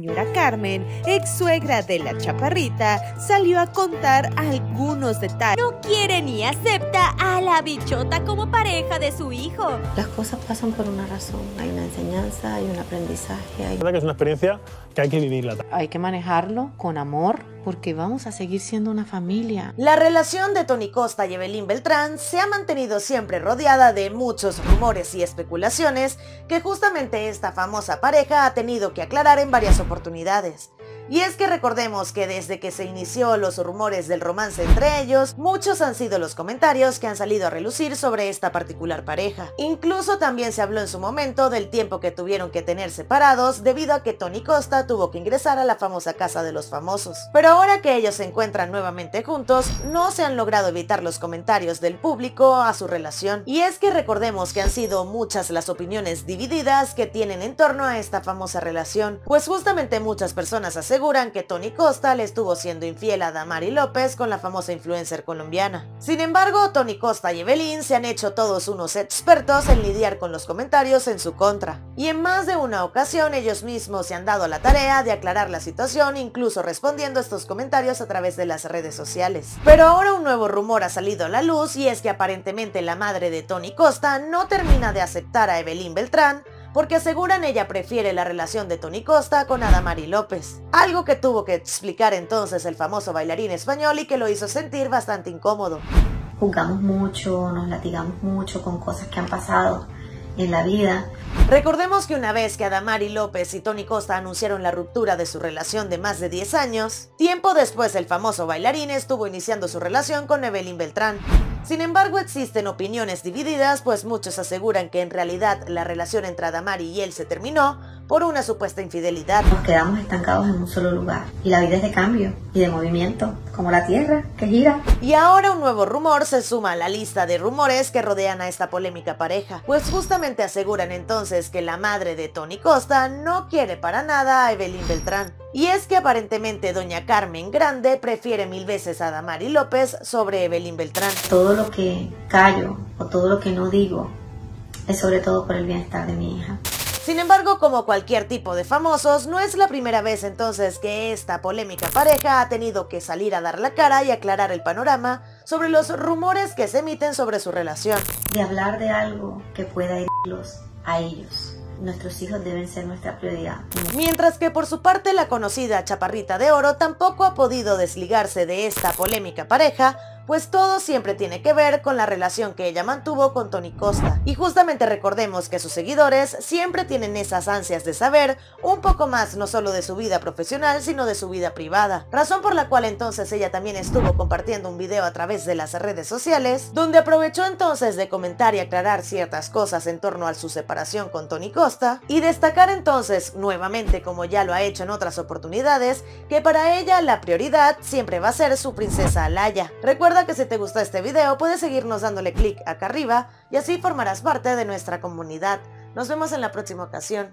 señora Carmen, ex suegra de la chaparrita, salió a contar algunos detalles. No quiere ni acepta a la bichota como pareja de su hijo. Las cosas pasan por una razón. Hay una enseñanza, hay un aprendizaje. Hay... verdad que es una experiencia que hay que vivirla. Hay que manejarlo con amor porque vamos a seguir siendo una familia. La relación de Tony Costa y Evelyn Beltrán se ha mantenido siempre rodeada de muchos rumores y especulaciones que justamente esta famosa pareja ha tenido que aclarar en varias oportunidades. Y es que recordemos que desde que se inició los rumores del romance entre ellos, muchos han sido los comentarios que han salido a relucir sobre esta particular pareja. Incluso también se habló en su momento del tiempo que tuvieron que tener separados debido a que Tony Costa tuvo que ingresar a la famosa casa de los famosos. Pero ahora que ellos se encuentran nuevamente juntos, no se han logrado evitar los comentarios del público a su relación. Y es que recordemos que han sido muchas las opiniones divididas que tienen en torno a esta famosa relación, pues justamente muchas personas aseguran aseguran que Tony Costa le estuvo siendo infiel a Damari López con la famosa influencer colombiana. Sin embargo, Tony Costa y Evelyn se han hecho todos unos expertos en lidiar con los comentarios en su contra. Y en más de una ocasión ellos mismos se han dado la tarea de aclarar la situación, incluso respondiendo a estos comentarios a través de las redes sociales. Pero ahora un nuevo rumor ha salido a la luz y es que aparentemente la madre de Tony Costa no termina de aceptar a Evelyn Beltrán porque aseguran ella prefiere la relación de Tony Costa con Adamari López. Algo que tuvo que explicar entonces el famoso bailarín español y que lo hizo sentir bastante incómodo. Jugamos mucho, nos latigamos mucho con cosas que han pasado en la vida. Recordemos que una vez que Adamari López y Tony Costa anunciaron la ruptura de su relación de más de 10 años, tiempo después el famoso bailarín estuvo iniciando su relación con Evelyn Beltrán. Sin embargo, existen opiniones divididas, pues muchos aseguran que en realidad la relación entre Adamari y él se terminó por una supuesta infidelidad. Nos quedamos estancados en un solo lugar y la vida es de cambio y de movimiento, como la Tierra que gira. Y ahora un nuevo rumor se suma a la lista de rumores que rodean a esta polémica pareja, pues justamente aseguran entonces que la madre de Tony Costa no quiere para nada a Evelyn Beltrán. Y es que aparentemente doña Carmen Grande prefiere mil veces a Damari López sobre Evelyn Beltrán. Todo lo que callo o todo lo que no digo es sobre todo por el bienestar de mi hija. Sin embargo, como cualquier tipo de famosos, no es la primera vez entonces que esta polémica pareja ha tenido que salir a dar la cara y aclarar el panorama sobre los rumores que se emiten sobre su relación. De hablar de algo que pueda irlos a ellos nuestros hijos deben ser nuestra prioridad. Mientras que por su parte la conocida Chaparrita de Oro tampoco ha podido desligarse de esta polémica pareja, pues todo siempre tiene que ver con la relación que ella mantuvo con Tony Costa. Y justamente recordemos que sus seguidores siempre tienen esas ansias de saber un poco más no solo de su vida profesional, sino de su vida privada. Razón por la cual entonces ella también estuvo compartiendo un video a través de las redes sociales, donde aprovechó entonces de comentar y aclarar ciertas cosas en torno a su separación con Tony Costa, y destacar entonces, nuevamente como ya lo ha hecho en otras oportunidades, que para ella la prioridad siempre va a ser su princesa Alaya. Recuerda que si te gustó este video puedes seguirnos dándole clic acá arriba y así formarás parte de nuestra comunidad. Nos vemos en la próxima ocasión.